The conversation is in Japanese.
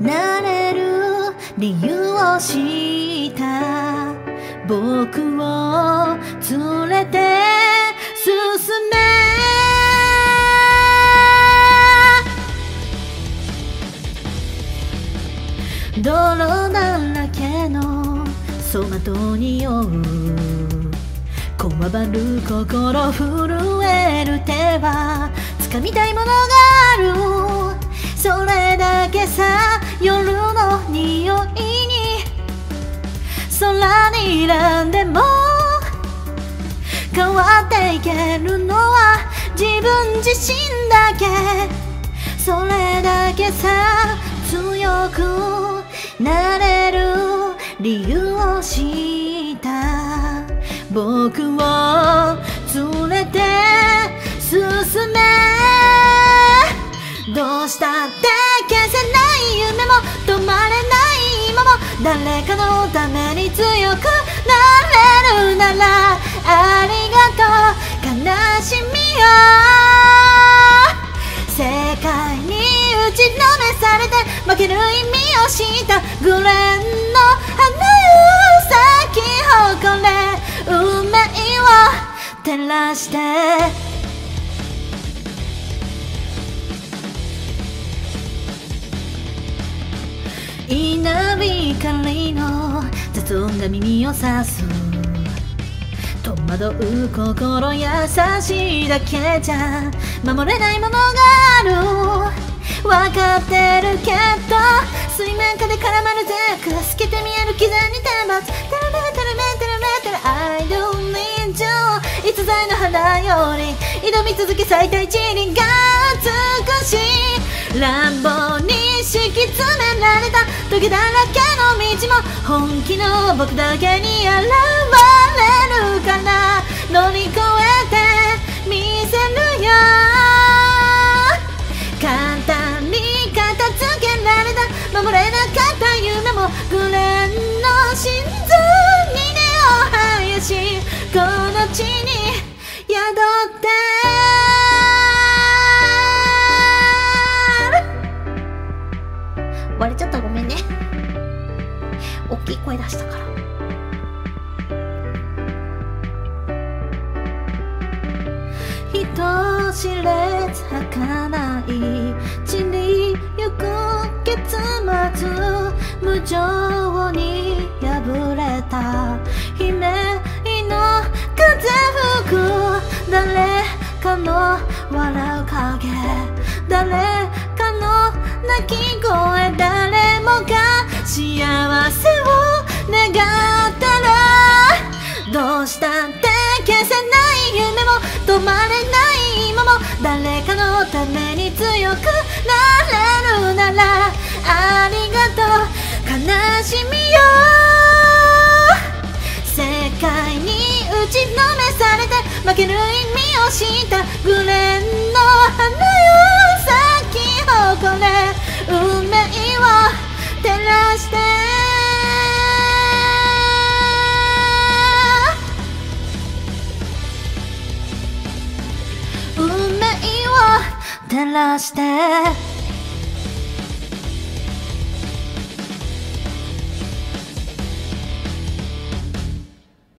なれる理由を知った。僕を連れて進め。泥だらけの走馬灯に酔うこわばる心震える手は掴みたいものがある。それだけさ。夜の匂いに空に選んでも変わっていけるのは自分自身だけ。それだけさ強くなれる理由を知った。僕を誰かのために強くなれるならありがとう悲しみよ世界に打ちのめされて負ける意味を知った。グレンの花よ咲き誇れ。運命を照らして。稲光の雑音が耳を刺す戸惑う心優しいだけじゃ守れないものがある。分かってるけど水面下で絡まるゼック透けて見える刻に天罰テルメテルメテルメテル I don't need you 逸材の花より挑み続け咲いた一輪が美しい乱暴に敷き詰められた時だらけの道も本気の僕だけに現れるから。乗り越えてみせるよ。簡単に片付けられた。守れなかった夢もグレンの心臓に根を生やしこの地に宿って。割れちゃったごめんね。大きい声出したから。人知れず儚い散りゆく結末無情に破れた。悲鳴の風吹く。誰かの笑う影。誰かの泣きも止まれない今も誰かのために強くなれるならありがとう悲しみよ世界に打ちのめされて負ける意味を知った。グレンの花よ。咲き誇れ運命を照らして照らして